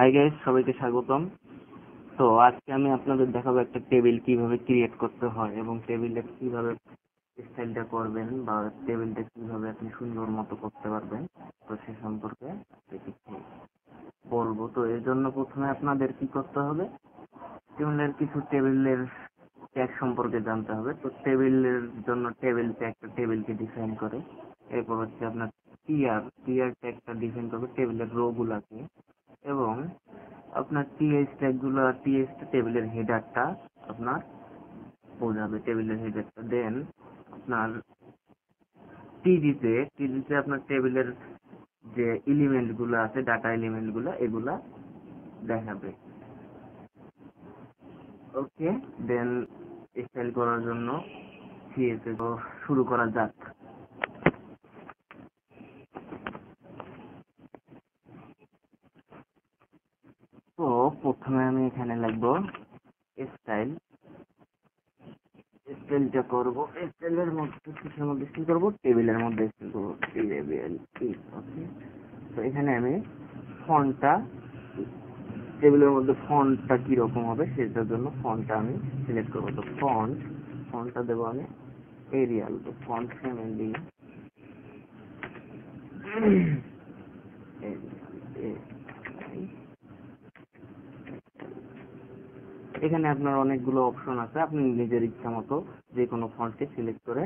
Hi guys সবাইকে স্বাগতম। তো আজকে আমি আপনাদের দেখাবো একটা টেবিল কীভাবে ক্রিয়েট করতে হয় এবং টেবিলটা কীভাবে স্টাইলটা করবেন বা টেবিলটা কীভাবে আপনি সুন্দর মতো করতে পারবেন। তো সে সম্পর্কে বলব। তো এর জন্য প্রথমে আপনাদের কি করতে হবে? টেবিলের কিছু টেবিলের ট্যাগ সম্পর্কে জানতে হবে। তো টেবিলের জন্য টেবিল একটা টেবিলকে ডিফাইন করে। এরপর হচ্ছে আপনার টিআর টিআর ট্যাগটা ডিফাইন করবে টেবিলের রো গুলাকে। এবং আপনার টিএস ট্যাগগুলো টিএস টেবিলের হেডারটা আপনার বোঝাবে টেবিলের হেডারটা দেন আপনার টিডিতে টিডিতে আপনার টেবিলের যে এলিমেন্টগুলো আছে ডাটা এলিমেন্টগুলো, এগুলা দেখাবে। ওকে দেন স্টাইল করার জন্য সিএসএস শুরু করা যাক তো প্রথমে আমি এখানে লিখব স্টাইল স্টাইলটা করব। স্টাইলের মধ্যে কিসের মধ্যে স্টাইল করব টেবিলের মধ্যে স্টাইল করব। টেবিল ওকে তো এখানে আমি ফন্টটা টেবিলের মধ্যে ফন্টটা কি রকম হবে সেটার জন্য ফন্টটা আমি সিলেক্ট করব। তো ফন্ট ফন্টটা দেবো আমি এরিয়াল তো ফন্ট ফ্যামিলি এখানে আপনার অনেকগুলো অপশন আছে। আপনি নিজের ইচ্ছা মতো যে কোনো ফন্টকে সিলেক্ট করে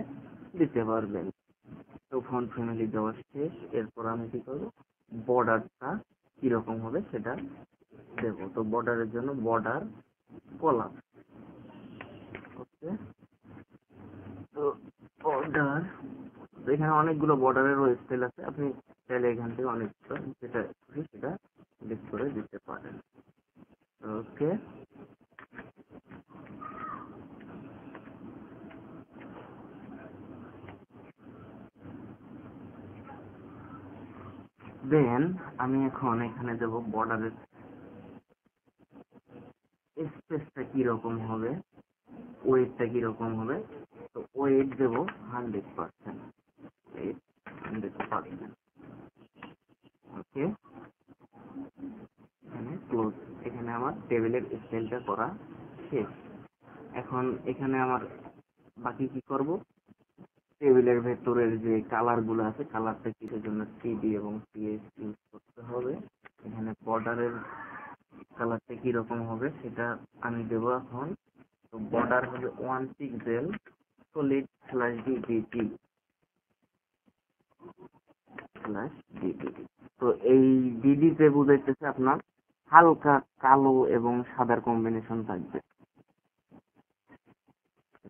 দিতে পারবেন। তো ফন্ট ফ্যামিলি দেওয়া শেষ। এরপর আমি কি করব? বর্ডারটা কীরকম হবে সেটা দেব। তো বর্ডারের জন্য বর্ডার কলাম। ওকে। তো বর্ডার এখানে অনেকগুলো বর্ডারেরও স্টাইল আছে। আপনি চাইলে এখান থেকে অনেকগুলো যেটা খুশি সেটা সিলেক্ট করে দিতে পারেন। ওকে দেন আমি এখন এখানে দেব বর্ডারের স্পেসটা কীরকম হবে? ওয়েটটা কীরকম হবে? তো ওয়েট দেব hundred percent hundred percent okay এখানে ক্লোজ এখানে আমার টেবিলের স্টাইলটা করা শেষ। এখন এখানে আমার বাকি কি করব? টেবিলের ভেতরের যে কালারগুলো আছে কালারটা কিসের জন্য? টিডি এবং সিএস ইউজ হবে, এখানে বর্ডারের কালারটা কীরকম হবে সেটা আমি দেবো এখন। তো বর্ডার হবে one pixel solid slash DDT slash DDT তো এই ডিডিতে বুঝাইতেছে আপনার হালকা কালো এবং সাদার কম্বিনেশন থাকবে।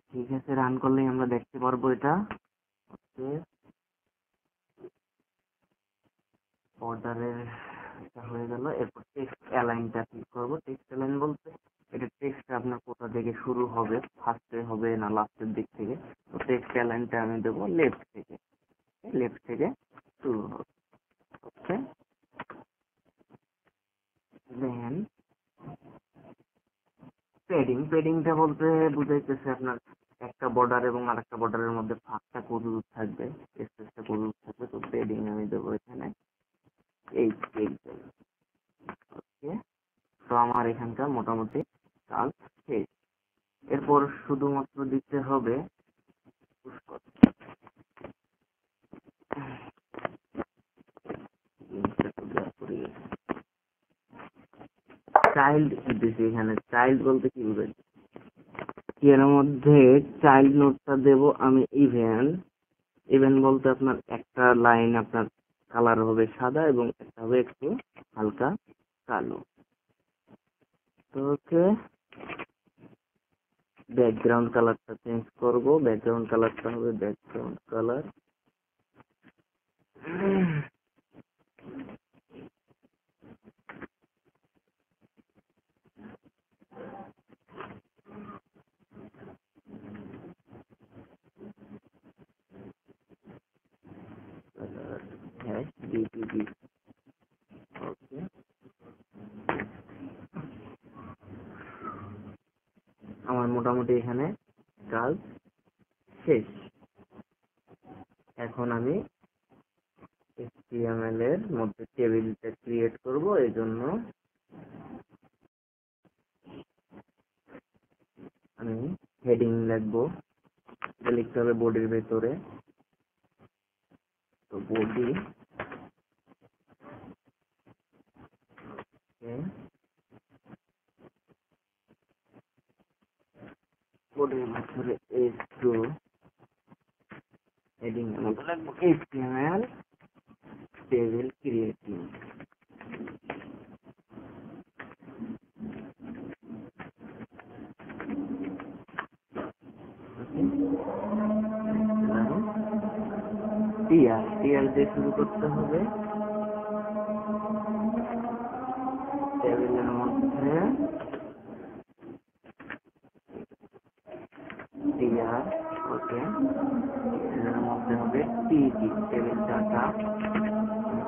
ঠিক আছে রান করলেই আমরা দেখতে পারব এটা। ওকে অর্ডারের এটা হয়ে গেল। এরপর টেক্সট অ্যালাইনটা ক্লিক করব। টেক্সট অ্যালাইন বলতে এটা টেক্সট আপনার কোথা থেকে শুরু হবে ফার্স্টে হবে না লাস্টের দিক থেকে? তো টেক্সট অ্যালাইনটা আমি দেবো লেফট থেকে। লেফট থেকে শুরু হবে। ওকে দেন পেডিং পেডিংটা বলতে বুঝাইতেছে আপনার একটা বর্ডার এবং আরেকটা বর্ডারের মধ্যে ফাঁকটা কতদূর থাকবে স্পেসটা কতদূর থাকবে। তো পেডিং আমি দেবো ওকে তো আমার এখানকার মোটামুটি কাজ শেষ। এরপর শুধুমাত্র দিতে হবে চাইল্ড দিছি এখানে। চাইল্ড বলতে কি বুঝাই এর মধ্যে চাইল্ড নোটটা দেব আমি ইভেন ইভেন বলতে আপনার একটা লাইন আপনার কালার হবে সাদা এবং একটা হবে একটু হালকা কালো। তো হচ্ছে ব্যাকগ্রাউন্ড কালারটা চেঞ্জ করব। ব্যাকগ্রাউন্ড কালারটা হবে background colour has DTD. Okay. আমার মোটামুটি এখানে কাজ শেষ এখন আমি HTML এর মধ্যে টেবিলটা ক্রিয়েট করব, এই জন্য আমি হেডিং লিখব লিখতে হবে বডির ভেতরে তো বডি কোডের ভিতরে এস টু হেডিং লাগবো HTML table creating TR TR দিয়ে শুরু করতে হবে। টিজি টেবিল ডাটা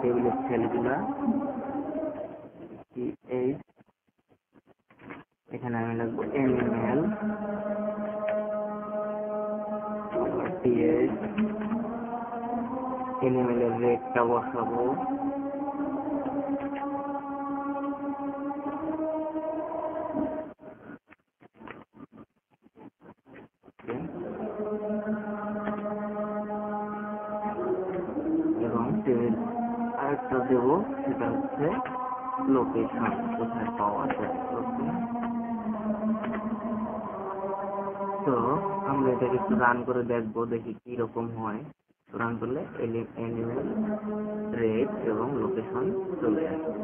টেবিলের সেলগুলা টিএইচ এখানে আমি লিখব এমএল টিএইচ এনিমেল এর রেটটা বসাবো। আরেকটা দেবো সেটা হচ্ছে লোকেশন কোথায় পাওয়া যায় তো আমরা এটাকে একটু রান করে দেখব, দেখি কি রকম হয়। রান করলে এনিমেল রেট এবং লোকেশন চলে আসবে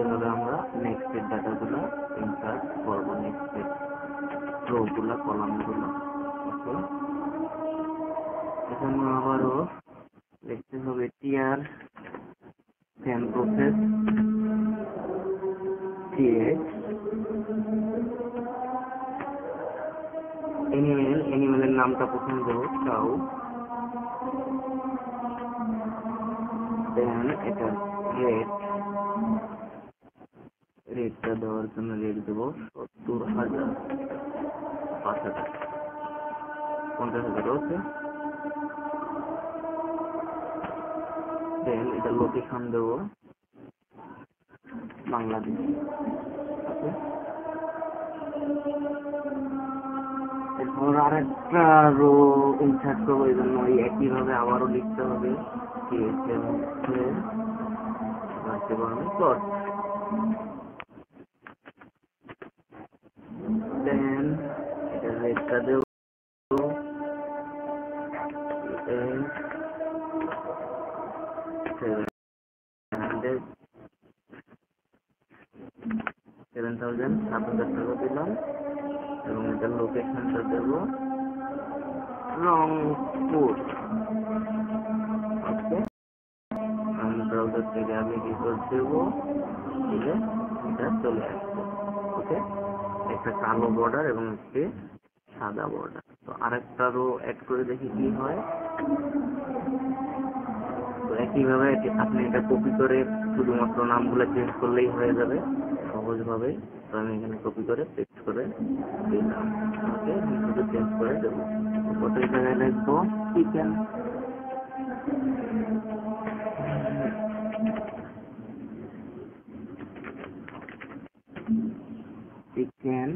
এভাবে আমরা নেক্সট এর ডাটাগুলো ইনসার্ট করব নেক্সট এর রোগুলো কলামগুলো ওকে এখানে আবারও এটা রেট রেটটা দেওয়ার জন্য রেট দেবো সত্তর হাজার পাঁচ হাজার পঞ্চাশ হাজার ওকে দেন এটা লোকেশন দেবো বাংলাদেশ ওকে এরপর আরেকটা রো ইনসার্ট করব, এই জন্য ওই একইভাবে আবারও লিখতে হবে। কি হচ্ছে প্লট দেন সেভেন থাউজেন্ড সাত হাজার টাকা দিলাম এটার লোকেশনটা দেব রংপুর ব্রাউজার থেকে আমি রিপোর্ট দেব দিলে এটা চলে আসবে ওকে একটা কালো বর্ডার এবং একটি সাদা বর্ডার তো আরেকটা রো অ্যাড করে দেখি কি হয় তো একইভাবে আপনি এটা কপি করে শুধুমাত্র নামগুলো চেঞ্জ করলেই হয়ে যাবে সহজভাবে তো আমি এখানে কপি করে করে। দিলাম ওকে চেঞ্জ করে দেবো। কত জায়গায় লিখব চিকেন চিকেন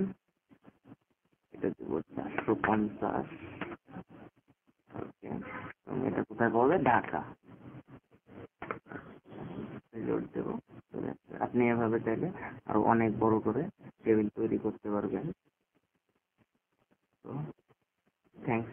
এটা দেবো চারশো পঞ্চাশ। ওকে এটা কোথায় পাবে? ঢাকা। লোড দেবো। আপনি এভাবে চাইলে আরও অনেক বড় করে টেবিল তৈরি করতে পারবেন। তো থ্যাংকস